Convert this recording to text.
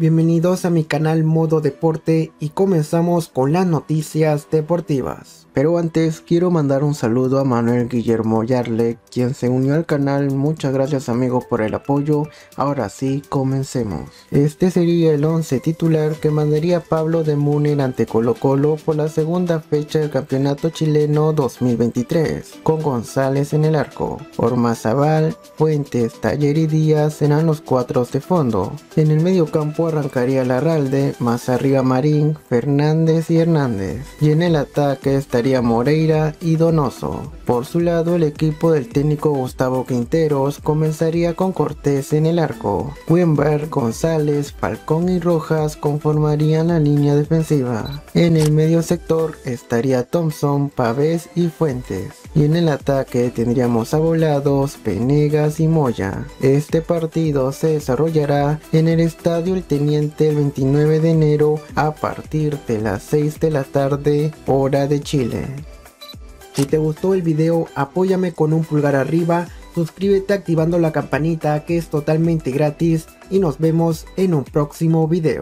bienvenidos a mi canal Modo Deporte y comenzamos con las noticias deportivas. Pero antes quiero mandar un saludo a Manuel Guillermo Yarle, quien se unió al canal. Muchas gracias amigos por el apoyo. Ahora sí, comencemos. Este sería el 11 titular que mandaría Pablo de Múnich ante Colo Colo por la segunda fecha del Campeonato Chileno 2023, con González en el arco. Ormazabal, Fuentes, Taller y Díaz serán los cuatro de fondo. En el medio campo arrancaría Larralde, más arriba Marín, Fernández y Hernández. Y en el ataque está Moreira y Donoso. Por su lado, el equipo del técnico Gustavo Quinteros comenzaría con Cortés en el arco. Wimber, González, Falcón y Rojas conformarían la línea defensiva. En el medio sector estaría Thompson, Pavés y Fuentes. Y en el ataque tendríamos a Volados, Penegas y Moya. Este partido se desarrollará en el Estadio El El 29 de enero a partir de las 6 de la tarde hora de Chile. Si te gustó el video, apóyame con un pulgar arriba, suscríbete activando la campanita que es totalmente gratis y nos vemos en un próximo video.